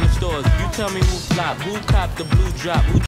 the stores. You tell me who flop, who cop the blue drop, who